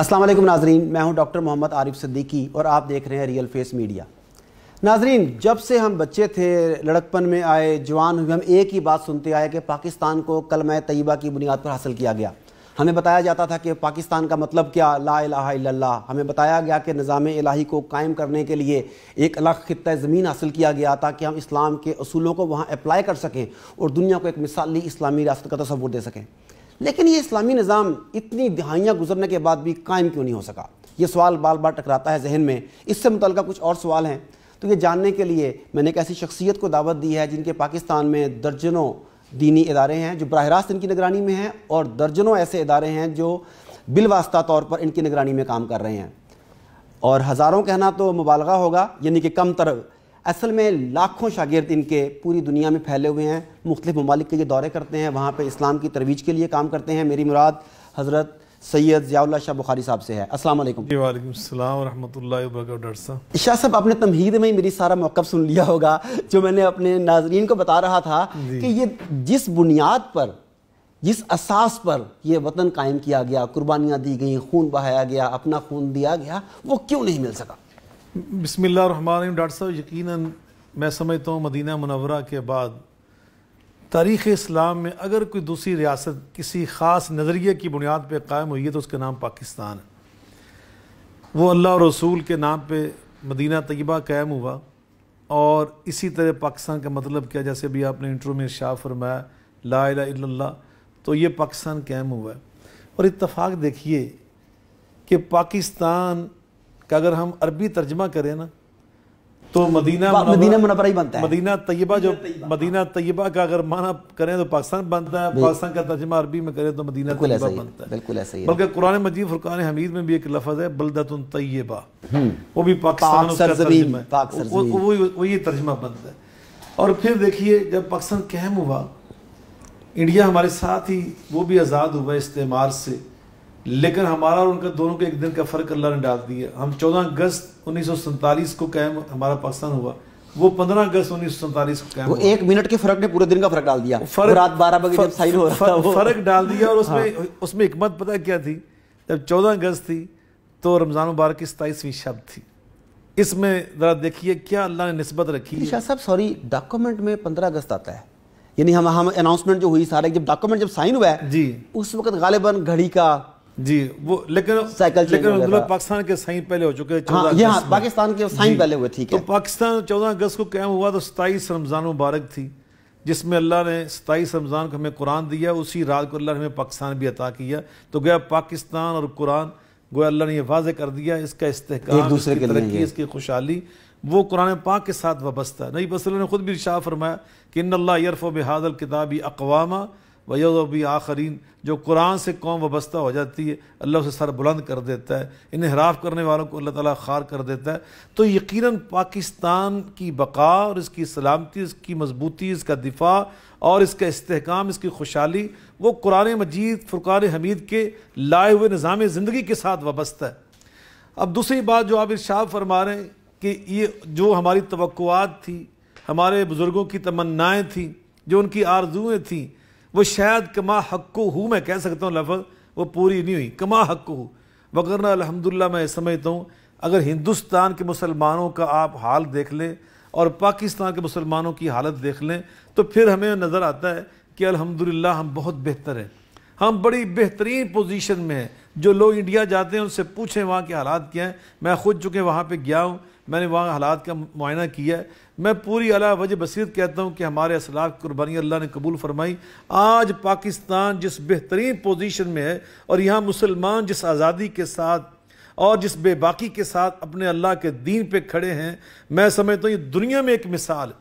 अस्सलाम वालेकुम नाजरीन, मैं हूँ डॉक्टर मोहम्मद आरिफ सिद्दीकी और आप देख रहे हैं रियल फेस मीडिया। नाजरीन, जब से हम बच्चे थे, लड़कपन में आए, जवान हुए, हम एक ही बात सुनते आए कि पाकिस्तान को कलम तयबा की बुनियाद पर हासिल किया गया। हमें बताया जाता था कि पाकिस्तान का मतलब क्या? ला इल्लल्लाह। हमें बताया गया कि निज़ाम इलाही को कायम करने के लिए एक अलग खत् ज़मीन हासिल किया गया, ताकि हम इस्लाम के असूलों को वहाँ अप्लाई कर सकें और दुनिया को एक मिसाली इस्लामी रियासत का तस्वूर दे सकें। लेकिन ये इस्लामी निज़ाम इतनी दहाइयाँ गुजरने के बाद भी कायम क्यों नहीं हो सका? ये सवाल बार बार टकराता है जहन में। इससे मुतल कुछ और सवाल हैं। तो ये जानने के लिए मैंने एक ऐसी शख्सियत को दावत दी है जिनके पाकिस्तान में दर्जनों दीनी इदारे हैं, जो बरह रास्त इनकी निगरानी में हैं और दर्जनों ऐसे इदारे हैं जो बिलवास्ता तौर पर इनकी निगरानी में काम कर रहे हैं। और हज़ारों कहना तो मुबालगा होगा, यानी कि कम तर असल में लाखों शागिर्द इनके पूरी दुनिया में फैले हुए हैं। मुख्तलिफ़ ममालिक के ये दौरे करते हैं वहाँ पर इस्लाम की तरवीज के लिए काम करते हैं। मेरी मुराद हज़रत सैयद ज़ियाउल्ला शाह बुखारी साहब से है। अस्सलाम वालेकुम। वालेकुम सलाम रहमतुल्लाहि व बरकातहू डॉक्टर साहब। शाह साहब आपने तमहीद में ही मेरी सारा मौक़ सुन लिया होगा जो मैंने अपने नाजरीन को बता रहा था कि ये जिस बुनियाद पर जिस असास पर यह वतन कायम किया गया कुर्बानियाँ दी गई खून बहाया गया अपना खून दिया गया वो क्यों नहीं मिल सका? बिस्मिल्लाह डॉक्टर साहब, यकीनन मैं समझता हूँ मदीना मुनवरा के बाद तारीख़ इस्लाम में अगर कोई दूसरी रियासत किसी ख़ास नज़रिए की बुनियाद पर कायम हुई है तो उसका नाम पाकिस्तान है। वो अल्लाह रसूल के नाम पर मदीना तयबा कायम हुआ और इसी तरह पाकिस्तान का मतलब क्या, जैसे अभी आपने इंटरव्यू में शाह फरमाया, ला इला तो ये पाकिस्तान कायम हुआ है। और इतफ़ाक़ देखिए कि पाकिस्तान का अगर हम अरबी तर्जमा करें ना तो मदीना मदीना मुनवरा ही बनता है। मदीना तैयबा जो मदीना तैयबा। का अगर माना करें तो पाकिस्तान बनता है पाकिस्तान का तर्जमा अरबी में करें तो मदीना तैयबा बनता है। बिल्कुल ऐसा ही बल्कि कुरान मजीद फुरकान हमीद में भी एक लफज है बलदतुन तैयबा। हम्म। वो भी पाकिस्तान है। वही तर्जमा बनता है। और फिर देखिए जब पाकिस्तान कहम हुआ इंडिया हमारे साथ ही वो भी आज़ाद हुआ इस्तेमार से। लेकिन हमारा और उनका दोनों के एक दिन का फ़र्क अल्लाह ने डाल दिया। हम 14 अगस्त उन्नीस को कैम हमारा पाकिस्तान हुआ। वो 15 अगस्त उन्नीस को कैम वो एक मिनट के फ़र्क ने पूरे दिन का फ़र्क डाल दिया। फ़र्क रात बारह बजे जब साइन हो रहा था फ़र्क डाल दिया और उसमें हाँ। उसमें हिकमत पता क्या थी? जब चौदह अगस्त थी तो रमज़ान मुबारक की सताईसवीं शब्द थी। इसमें जरा देखिए क्या अल्लाह ने नस्बत रखी शाह साहब सॉरी डॉक्यूमेंट में पंद्रह अगस्त आता है। यानी हम हम अनाउंसमेंट जो हुई सारे जब डॉक्यूमेंट जब साइन हुआ है जी। उस वक्त गालिबन घड़ी का जी वो लेकिन साइकिल लेकिन मतलब पाकिस्तान के साइन पहले हो चुके हाँ, हाँ, पाकिस्तान के साइन पहले हुए ठीक तो पाकिस्तान चौदह अगस्त को क्या हुआ तो सताईस रमज़ान मुबारक थी जिसमें अल्लाह ने सताईस रमज़ान को हमें कुरान दिया उसी रात को अल्लाह ने हमें पाकिस्तान भी अता किया। तो गया पाकिस्तान और कुरान गोया अल्लाह ने यह वाजे कर दिया इसका इस्तेकाम दूसरे की तरक्की इसकी खुशहाली वो कुरान पाक के साथ वाबस्ता है। नई बसल ने खुद भी शाह फरमाया कि इन अल्लाह यरफ़ बहादल किताबी अकवामा वही आखरीन जो कुरान से कौम वाबस्ता हो जाती है, अल्लाह उसे सर बुलंद कर देता है इन्हें हराफ करने वालों को अल्लाह ताला खार कर देता है। तो यकीनन पाकिस्तान की बका और इसकी सलामती, इसकी मजबूती, इसका दिफा और इसका इस्तेकाम, इसकी खुशहाली, वो कुरान मजीद, फ़ुरक़ान हमीद के लाए हुए निज़ाम ज़िंदगी के साथ वाबस्ता है। अब दूसरी बात जो आप इर्शाद फरमा रहे हैं कि ये जो हमारी तवक़ुआत थी, हमारे बुज़ुर्गों की तमन्नाएँ थी, जो उनकी आरजुएँ थीं वो शायद कमा हक्को हूँ मैं कह सकता हूँ लफज, वो पूरी नहीं हुई। कमा हक्को हूँ। वगरना अलहमदिल्ला मैं समझता हूँ, अगर हिंदुस्तान के मुसलमानों का आप हाल देख लें और पाकिस्तान के मुसलमानों की हालत देख लें तो फिर हमें नज़र आता है कि अल्हम्दुलिल्लाह हम बहुत बेहतर हैं। हम बड़ी बेहतरीन पोजीशन में हैं। जो लोग इंडिया जाते हैं, उनसे पूछें वहाँ के हालात क्या हैं। मैं खुद चुके वहाँ पे गया हूँ, मैंने वहाँ हालात का मुआयना किया है। मैं पूरी अला वज बसीरत कहता हूँ कि हमारे असलाफ कुर्बानी अल्लाह ने कबूल फरमाई, आज पाकिस्तान जिस बेहतरीन पोजीशन में है और यहाँ मुसलमान जिस आज़ादी के साथ और जिस बेबाकी के साथ अपने अल्लाह के दीन पे खड़े हैं, मैं समझता हूँ ये दुनिया में एक मिसाल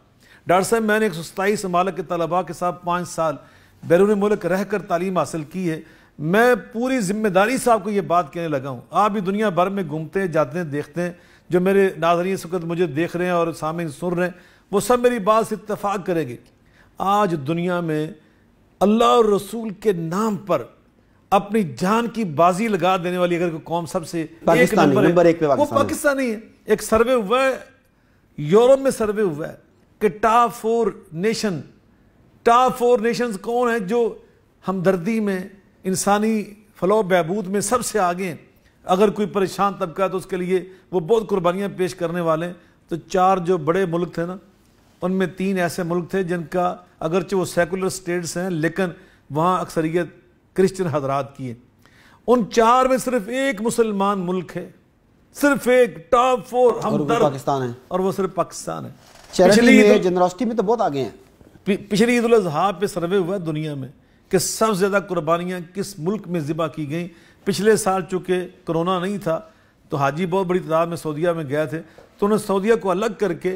डॉक्टर साहब, मैंने एक सौ सताईस ममालक के तलबा के साथ पाँच साल बैरून मुल्क रह कर तालीम हासिल की है। मैं पूरी ज़िम्मेदारी से आपको ये बात कहने लगा हूँ। आप भी दुनिया भर में घूमते हैं, जाते हैं, देखते हैं। जो मेरे नाजरी इस वक्त मुझे देख रहे हैं और सामने सुन रहे हैं वो सब मेरी बात से इतफाक़ करेंगे। आज दुनिया में अल्लाह और रसूल के नाम पर अपनी जान की बाजी लगा देने वाली अगर कोई कौम सबसे एक नंबर, नंबर एक पे वो पाकिस्तानी। है। एक सर्वे हुआ है यूरोप में सर्वे हुआ है कि top four nation top four nations कौन है जो हमदर्दी में इंसानी फलो बहबूद में सबसे आगे हैं। अगर कोई परेशान तबका है तो उसके लिए वो बहुत कुर्बानियाँ पेश करने वाले हैं। तो चार जो बड़े मुल्क थे ना उनमें तीन ऐसे मुल्क थे जिनका अगरचे वो सेकुलर स्टेट्स हैं लेकिन वहाँ अक्सरियत क्रिश्चियन हजरात की है उन चार में सिर्फ़ एक मुसलमान मुल्क है। सिर्फ़ एक टॉप फोर हम पाकिस्तान है। और वो सिर्फ़ पाकिस्तान है। पिछली जनरोसिटी में तो बहुत आगे हैं। पिछली ईद उल पे सर्वे हुआ दुनिया में कि सबसे ज़्यादा कुर्बानियाँ किस मुल्क में ज़िबा की गई। पिछले साल चूँकि कोरोना नहीं था तो हाजी बहुत बड़ी तादाद में सऊदिया में गए थे तो उन्होंने सऊदिया को अलग करके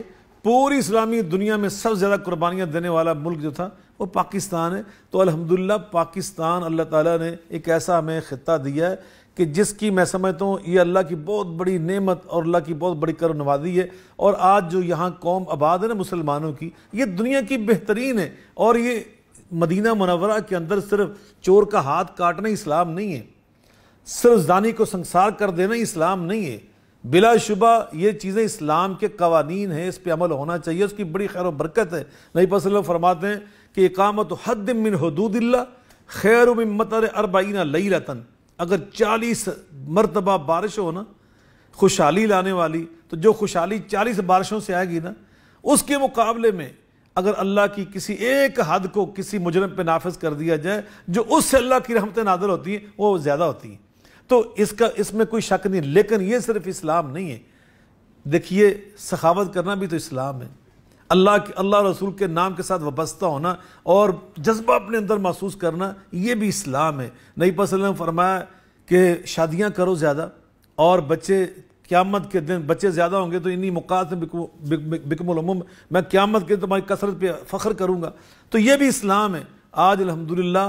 पूरी इस्लामी दुनिया में सबसे ज़्यादा कुर्बानियाँ देने वाला मुल्क जो था, वो पाकिस्तान है। तो अलहमदिल्ला पाकिस्तान अल्लाह ताला ने एक ऐसा हमें ख़त्ता दिया है कि जिसकी मैं समझता हूँ ये अल्लाह की बहुत बड़ी नेमत और अल्लाह की बहुत बड़ी कर नवाजी है। और आज जो यहाँ कौम आबाद है ना मुसलमानों की, ये दुनिया की बेहतरीन है। और ये मदीना मनवरा के अंदर सिर्फ़ चोर का हाथ काटना इस्लाम नहीं है। सिर्फ़ जानी को संसार कर देना इस्लाम नहीं है। बिलाशुबा ये चीज़ें इस्लाम के कवानीन हैं, इस पर अमल होना चाहिए, उसकी बड़ी खैर बरकत है। नई पसल फरमाते हैं कि इकामत हद मिन हदूदिल्ला खैर मतर अरबाइन लई रतन अगर चालीस मरतबा बारिश हो ना, खुशहाली लाने वाली तो जो खुशहाली चालीस बारिशों से आएगी ना, उसके मुकाबले में अगर अल्लाह की किसी एक हद को किसी मुजरम पे नाफज कर दिया जाए, जो उससे अल्लाह की रहमतें नादर होती हैं, वो ज़्यादा होती हैं। तो इसका, इसमें कोई शक नहीं, लेकिन ये सिर्फ़ इस्लाम नहीं है। देखिए, सखावत करना भी तो इस्लाम है। अल्लाह के, अल्लाह रसूल के नाम के साथ वाबस्ता होना और जज्बा अपने अंदर महसूस करना, ये भी इस्लाम है। नई पसल ने फरमाया कि शादियाँ करो ज़्यादा और बच्चे, क्यामत के दिन, बच्चे ज़्यादा होंगे तो इन्हीं मुकात बिकमुलम मैं क्यामत के तुम्हारी कसरत पर फ़ख्र करूँगा। तो ये भी इस्लाम है। आज अलहमदिल्ला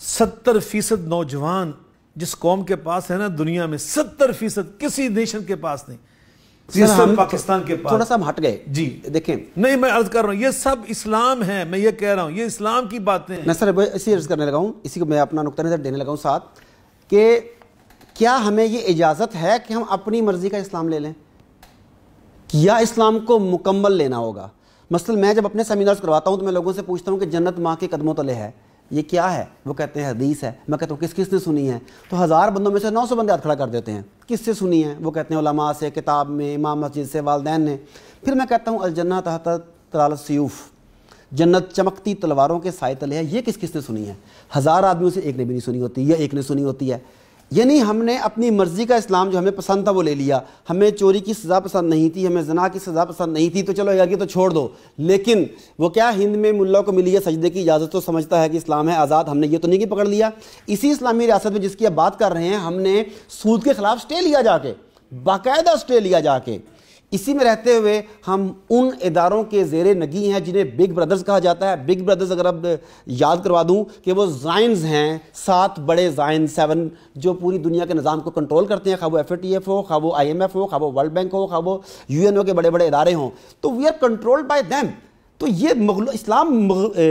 सत्तर फ़ीसद नौजवान जिस कौम के पास है ना दुनिया में सत्तर फ़ीसद किसी नेशन के पास नहीं। सिर्फ़ पाकिस्तान के पास। थोड़ा सा हम हट गए। जी। देखें। नहीं मैं अर्ज़ कर रहा हूँ ये सब इस्लाम है मैं ये कह रहा हूँ ये इस्लाम की बातें मैं सर इसी अर्ज़ करने लगा हूँ इसी को मैं अपना नुकता नज़र देने लगा हूँ साथ कि क्या हमें ये इजाज़त है कि हम अपनी मर्ज़ी का इस्लाम ले लें? या इस्लाम को मुकम्मल लेना होगा? मसल मैं जब अपने सेमिनार्स करवाता हूँ तो मैं लोगों से पूछता हूँ कि जन्नत माँ के कदमों तले है। ये क्या है? वो कहते हैं हदीस है। मैं कहता हूँ, किस, किसने सुनी है? तो हज़ार बंदों में से नौ सौ बंदे हाथ खड़ा कर देते हैं। किससे सुनी है? वो कहते हैं उलमा से, किताब में, इमाम मस्जिद से, वालदेन ने। फिर मैं कहता हूँ अलजन्ना तहत तलाल सयूफ़। जन्नत चमकती तलवारों के साय तले है। ये किस किस ने सुनी है? हज़ार आदमियों से एक ने भी नहीं सुनी होती, या एक ने सुनी होती है। यानी हमने अपनी मर्ज़ी का इस्लाम जो हमें पसंद था वो ले लिया। हमें चोरी की सज़ा पसंद नहीं थी, हमें जना की सज़ा पसंद नहीं थी तो चलो यार ये तो छोड़ दो। लेकिन वो क्या हिंद में मुल्ला को मिली है सजदे की इजाज़त तो समझता है कि इस्लाम है, आज़ाद, हमने ये तो नहीं कि पकड़ लिया। इसी इस्लामी रियासत में जिसकी आप बात कर रहे हैं, हमने सूद के ख़िलाफ़ स्टे लिया जाके, बाकायदा स्टे लिया जाके। इसी में रहते हुए हम उन इदारों के जेर नगी हैं जिन्हें बिग ब्रदर्स कहा जाता है। बिग ब्रदर्स अगर अब याद करवा दूँ कि वो जाइंस हैं सात बड़े जाइन सेवन जो पूरी दुनिया के निज़ाम को कंट्रोल करते हैं खा वो एफ़ हो खा वो आई हो खा वो वर्ल्ड बैंक हो खा वो यू के बड़े बड़े इदारे हों। तो we are controlled by them तो ये मगलू, इस्लाम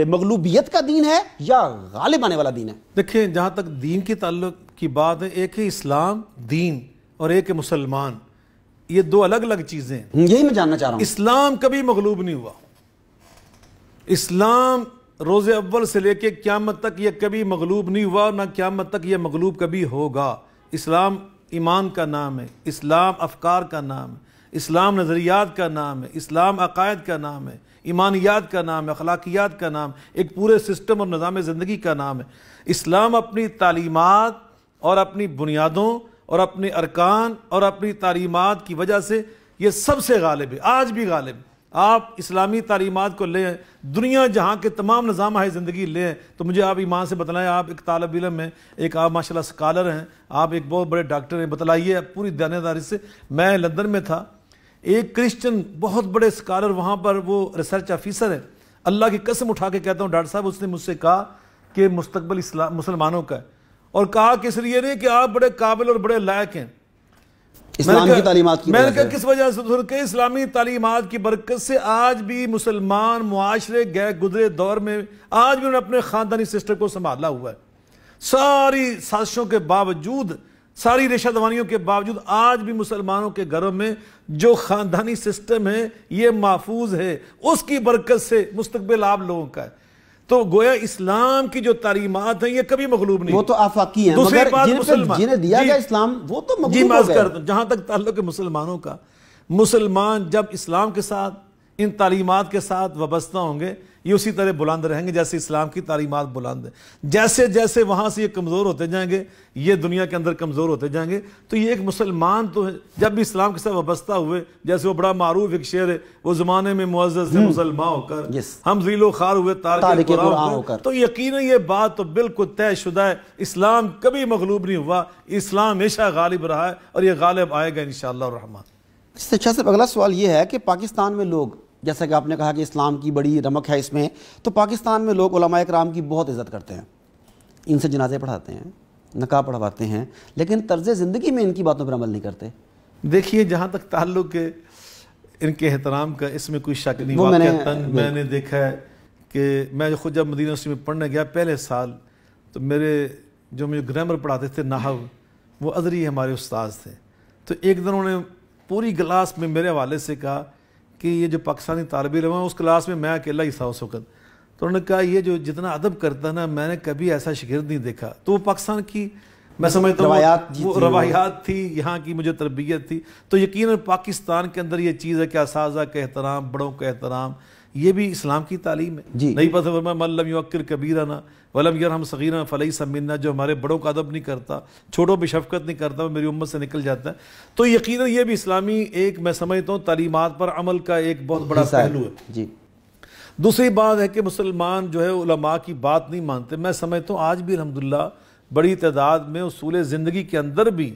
मगलूबियत का दीन है या गालिब आने वाला दीन है? देखिए जहाँ तक दीन के ताल्लुक की बात है एक है इस्लाम दीन और एक है मुसलमान। ये दो अलग अलग चीज़ें यही मैं जानना चाह रहा हूँ। इस्लाम कभी मगलूब नहीं हुआ। इस्लाम रोज़े अव्वल से लेके क्यामत तक ये कभी मगलूब नहीं हुआ ना क्यामत तक ये मगलूब कभी होगा। इस्लाम ईमान का नाम है इस्लाम अफकार का नाम है इस्लाम नज़रियात का नाम है इस्लाम अकायद का नाम है ईमानियात का नाम है अखलाकियात का नाम एक पूरे सिस्टम और निज़ाम ज़िंदगी का नाम है। इस्लाम अपनी तालीमत और अपनी बुनियादों और अपने अरकान और अपनी तालीमत की वजह से ये सबसे गालिब है। आज भी गालिब। आप इस्लामी तालीमत को लें, दुनिया जहाँ के तमाम निज़ाम है ज़िंदगी लें तो मुझे आप ईमान से बतलाएँ, आप एक तालब इलम हैं, एक आप माशाल्लाह स्कॉलर हैं, आप एक बहुत बड़े डॉक्टर हैं, बतलाइए पूरी दानेदारी से। मैं लंदन में था। एक क्रिश्चियन बहुत बड़े स्कॉलर, वहाँ पर वो रिसर्च ऑफिसर है। अल्लाह की कसम उठा के कहता हूँ, डॉक्टर साहब, उसने मुझसे कहा कि मुस्तबल मुसलमानों का है। और कहा किस लिए नहीं कि आप बड़े काबिल और बड़े लायक हैं। इस्लाम की तालीमत की मैंने कहा किस वजह से के इस्लामी तालीमत की बरकत से आज भी मुसलमान मुआशरे गए गुजरे दौर में आज भी उन्होंने अपने ख़ानदानी सिस्टम को संभाला हुआ है। सारी साजिशों के बावजूद सारी रेशा दवानियों के बावजूद आज भी मुसलमानों के घरों में जो ख़ानदानी सिस्टम है ये महफूज है। उसकी बरकत से मुस्तबिल आप लोगों का है। तो गोया इस्लाम की जो तालीमत है ये कभी मखलूब नहीं वो तो आफाकी है दूसरी मगर बात मुसलमान जिन्हें दिया गया इस्लाम वो तो मखलूब हो गया। जहाँ तक ताल्लुक है मुसलमानों का मुसलमान जब इस्लाम के साथ इन तालीमत के साथ वाबस्ता होंगे ये उसी तरह बुलंद रहेंगे जैसे इस्लाम की तालीमत बुलंद है। जैसे जैसे वहाँ से ये कमज़ोर होते जाएँगे ये दुनिया के अंदर कमज़ोर होते जाएँगे। तो ये एक मुसलमान तो है जब भी इस्लाम के साथ वाबस्ता हुए जैसे वो बड़ा मारूफ एक शेर है वो ज़माने में मुआज़ से मुसलमान होकर हम जीलो खार हुए तारिक होकर। तो यकीन ये बात तो बिल्कुल तयशुदा है इस्लाम कभी मखलूब नहीं हुआ इस्लाम हमेशा गालिब रहा है और ये गालिब आएगा इन रहमान। इससे अच्छा सिर्फ़ अगला सवाल ये है कि पाकिस्तान में लोग जैसा कि आपने कहा कि इस्लाम की बड़ी रमक है इसमें तो पाकिस्तान में लोग कराम की बहुत इज़्ज़त करते हैं। इनसे जनाजे पढ़ाते हैं नकाब पढ़वाते हैं लेकिन तर्ज ज़िंदगी में इनकी बातों पर अमल नहीं करते। देखिए जहाँ तक ताल्लुक है इनके एहतराम का इसमें कोई शक नहीं मैंने- मैंने देखा है कि मैं खुद जब मदीना यूनिवर्सिटी में पढ़ने गया पहले साल तो मेरे जो मुझे ग्रामर पढ़ाते थे नाहव वो अजरी हमारे उस्ताद थे। तो एक दिन उन्होंने पूरी क्लास में मेरे हवाले से कहा कि ये जो पाकिस्तानी तालब इम है उस क्लास में मैं अकेला ही था उस वक्त। तो उन्होंने कहा ये जो जितना अदब करता है ना मैंने कभी ऐसा शिगिर्द नहीं देखा। तो वो पाकिस्तान की मैं समझता हूँ रवायात वो थी, रवायात थी यहाँ की मुझे तरबियत थी। तो यकीन पाकिस्तान के अंदर ये चीज़ है कि इस का एहतराम बड़ों का एहतराम ये भी इस्लाम की तालीम है। जी। नहीं पता फरमा मल्लम युक्र कबीरा ना वलम यार हम सगीरा फलई समिन्ना जो हमारे बड़ों का अदब नहीं करता छोटों पर शफकत नहीं करता वो मेरी उम्मत से निकल जाता है। तो यकीन ये भी इस्लामी एक मैं समझता हूँ तालीमत पर अमल का एक बहुत बड़ा पहलू है। जी। दूसरी बात है कि मुसलमान जो है उलमा की बात नहीं मानते। मैं समझता हूँ आज भी अलहमदिल्ला बड़ी तादाद में उसूल ज़िंदगी के अंदर भी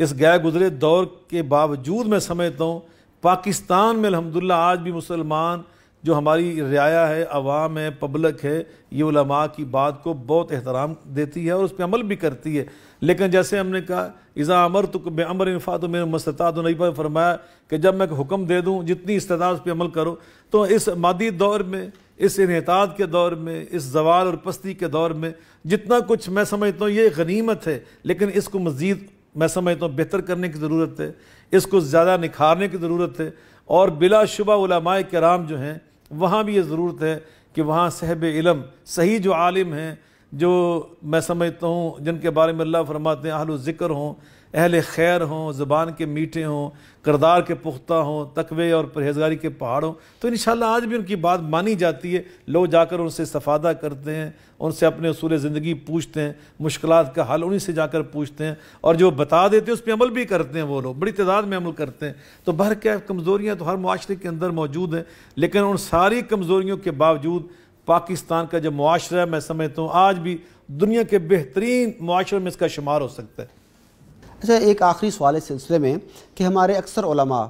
इस गैर गुजरे दौर के बावजूद मैं समझता हूँ पाकिस्तान में अलहमदिल्ला आज भी मुसलमान जो हमारी रियाया है, अवाम है, पब्लिक है, ये उलमा की बात को बहुत एहतराम देती है और उस पर अमल भी करती है। लेकिन जैसे हमने कहा, इज़ा अमर तो बे अमर तो मेरे मस्ता तो नहीं पर फरमाया कि जब मैं हुक्म दे दूँ, जितनी इस्तेदा उस पर अमल करो तो इस मादी दौर में, इस इनहताद के दौर में, इस जवाल और पस्ती के दौर में जितना कुछ मैं समझता हूँ, ये गनीमत है। लेकिन इसको मज़ीद मैं समझता हूँ, बेहतर करने की ज़रूरत है, इसको ज़्यादा निखारने की ज़रूरत है। और बिलाशुबा कराम जो हैं वहाँ भी ये ज़रूरत है कि वहाँ सहब इलम, सही जो आलिम हैं, जो मैं समझता हूँ, जिनके बारे में अल्लाह फरमाते हैं, अहल ज़िक्र हों अहल खैर हों, ज़बान के मीठे हों, करदार के पुख्ता हों, तकवे और परहेजगारी के पहाड़ हों तो इन आज भी उनकी बात मानी जाती है। लोग जाकर उनसे इस्तफ़ादा करते हैं, उनसे अपने असूल ज़िंदगी पूछते हैं मुश्किल का हल उन्हीं से जाकर पूछते हैं, और जो बता देते हैं, उस पर अमल भी करते हैं वो लोग, बड़ी तादाद में अमल करते हैं। तो भर क्या, कमज़ोरियाँ तो हर माशरे के अंदर मौजूद हैं, लेकिन उन सारी कमज़ोरियों के बावजूद पाकिस्तान का जो मुआशरा है मैं समझता हूँ, आज भी दुनिया के बेहतरीन मुआशरे में इसका शुमार हो सकता है। अच्छा एक आखिरी सवाल इस सिलसिले में कि हमारे अक्सर उलमा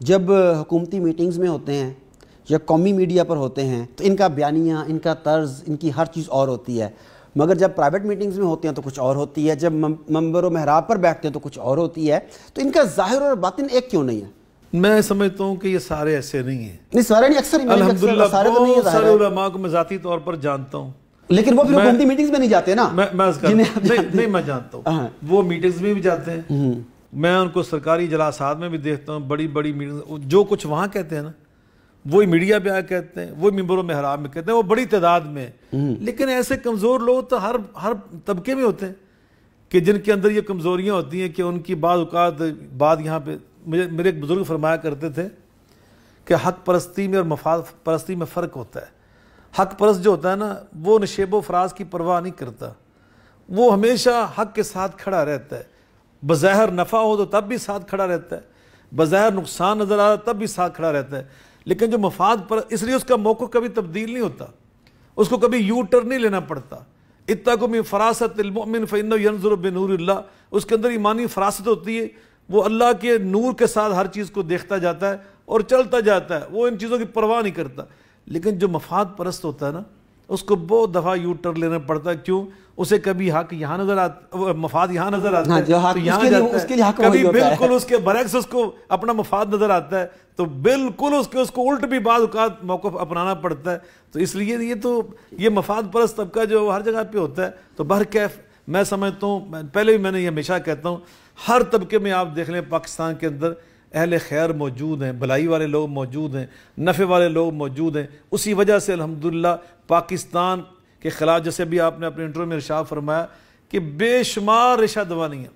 जब हुकूमती मीटिंग्स में होते हैं या कौमी मीडिया पर होते हैं तो इनका बयानिया इनका तर्ज इनकी हर चीज़ और होती है। मगर जब प्राइवेट मीटिंग्स में होते हैं तो कुछ और होती है जब मंबर व महराब पर बैठते हैं तो कुछ और होती है। तो इनका ज़ाहिर और बातिन एक क्यों नहीं है? मैं समझता हूँ कि ये सारे ऐसे नहीं हैं। नहीं सारे नहीं अक्सर सारे तो नहीं है सारे को मैं जाती तौर पर जानता हूँ। लेकिन वो फिर हुकूमती मीटिंग्स में नहीं जाते ना। मैं मैं नहीं, नहीं मैं जानता हूँ। हाँ। वो मीटिंग्स में भी जाते हैं। मैं उनको सरकारी जलासात में भी देखता हूँ बड़ी बड़ी मीटिंग जो कुछ वहाँ कहते हैं ना वही मीडिया पे आके कहते हैं वही मेम्बरों में हराम में कहते हैं वो बड़ी तादाद में। लेकिन ऐसे कमज़ोर लोग तो हर हर तबके में होते हैं कि जिनके अंदर ये कमज़ोरियाँ होती हैं कि उनकी बाद अवकात बात यहाँ पे मुझे मेरे एक बुज़ुर्ग फरमाया करते थे कि हक परस्ती में और मफाद परस्ती में फ़र्क होता है। हक परस्त जो होता है ना, वो नशेब फराज की परवाह नहीं करता। वो हमेशा हक के साथ खड़ा रहता है। बज़ाहिर नफ़ा हो तो तब भी साथ खड़ा रहता है। बज़ाहिर नुकसान नज़र आ तब भी साथ खड़ा रहता है। लेकिन जो मफाद पर, इसलिए उसका मौक़ कभी तब्दील नहीं होता। उसको कभी यू टर्न नहीं लेना पड़ता। इतना को मैं फरासत मिन फ़ैन यंजुर बनूर उसके अंदर ईमानी फरासत होती है। वो अल्लाह के नूर के साथ हर चीज़ को देखता जाता है और चलता जाता है। वो इन चीज़ों की परवाह नहीं करता। लेकिन जो मफाद परस्त होता है ना उसको बहुत दफ़ा यू टर्न लेना पड़ता है। क्यों? उसे कभी हक यहाँ नज़र आता मफाद यहाँ नज़र आता हाँ, है हक- तो यहाँ उसके लिए- जाता उसके लिए कभी है। बिल्कुल उसके बरक्स उसको अपना मफाद नज़र आता है तो बिल्कुल उसके उसको उल्ट भी बाद औकात मौक़ अपनाना पड़ता है। तो इसलिए ये तो ये मफाद परस्त तबका जो हर जगह पे होता है तो बर कैफ मैं समझता हूँ पहले भी मैंने ये हमेशा कहता हूँ हर तबके में आप देख लें पाकिस्तान के अंदर अहल खैर मौजूद हैं, भलाई वाले लोग मौजूद हैं, नफ़े वाले लोग मौजूद हैं। उसी वजह से अल्हम्दुलिल्लाह पाकिस्तान के ख़िलाफ़, जैसे भी आपने अपने इंटरव्यू में इरशाद फरमाया कि बेशुमार रिशा दवानियाँ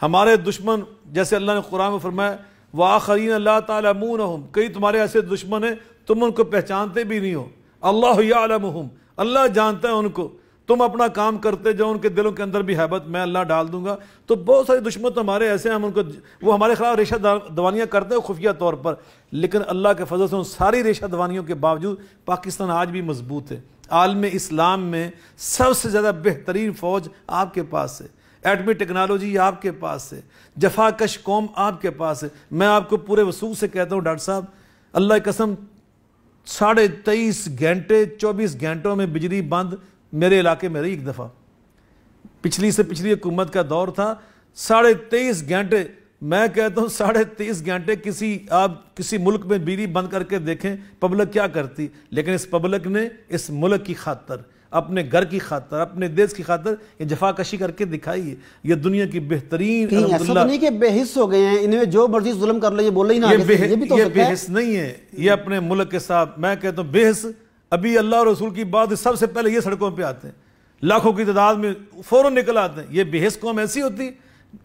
हमारे दुश्मन, जैसे अल्लाह ने कुरान में फरमाया, वाखरीन अल्लाह तमून हम कई तुम्हारे ऐसे दुश्मन हैं, तुम उनको पहचानते भी नहीं हो। अल्लाह आलम अल्लाह जानता है उनको। तुम अपना काम करते जाओ, उनके दिलों के अंदर भी हैबत, मैं अल्लाह डाल दूँगा। तो बहुत सारे दुश्मन तो हमारे ऐसे हैं, हम उनको वो हमारे खिलाफ रेशा दवानियाँ करते हैं खुफिया तौर पर। लेकिन अल्लाह के फजल से उन सारी रेशा दवानियों के बावजूद पाकिस्तान आज भी मज़बूत है। आलम इस्लाम में सबसे ज़्यादा बेहतरीन फ़ौज आपके पास है। एटमी टेक्नोलॉजी आपके पास है। जफाकश कौम आपके पास है। मैं आपको पूरे वसूख से कहता हूँ, डॉक्टर साहब, अल्लाह कसम, साढ़े तेईस घंटे, चौबीस घंटों में बिजली बंद मेरे इलाके में रही एक दफ़ा। पिछली से पिछली हुकूमत का दौर था साढ़े तेईस घंटे मैं कहता हूँ साढ़े तेईस घंटे किसी आप किसी मुल्क में बिजली बंद करके देखें पब्लिक क्या करती। लेकिन इस पब्लिक ने इस मुल्क की खातर अपने घर की खातर अपने देश की खातर ये जफाकशी करके दिखाई है। ये दुनिया की बेहतरीन नहीं कि बेहिस हो गए हैं। इन्हें जो मर्ज़ी जुल्म कर ले ये बोले ही ना ये, बेह, ये, भी तो ये बेहिस नहीं है। ये अपने मुल्क के साथ मैं कहता हूँ बेहिस अभी अल्लाह रसूल की बात सबसे पहले ये सड़कों पे आते हैं। लाखों की तादाद में फ़ौरन निकल आते हैं। ये बेहस कौम ऐसी होती,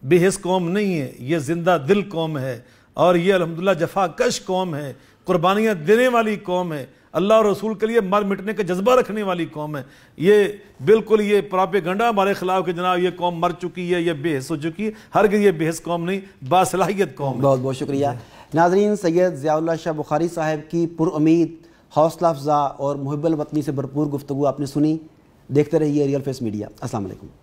बेहस कौम नहीं है, ये ज़िंदा दिल कौम है। और ये अलहमदिल्ला जफाकश कौम है, कुर्बानियाँ देने वाली कौम है। अल्लाह और रसूल के लिए मर मिटने का जज्बा रखने वाली कौम है। ये बिल्कुल ये प्राप्य गंडा हमारे खिलाफ के जनाब ये कौम मर चुकी है, ये बेहस हो चुकी है। हर ये बेहस कौम नहीं, बासलाहियत कौम बहुत बहुत शुक्रिया। नाजरीन सैयद ज़ियाउल्ला शाह बुखारी साहब की पुरुद हौसला अफजा और मुहबल वतनी से भरपूर गुफ्तु आपने सुनी। देखते रहिए रियल फेस मीडिया असल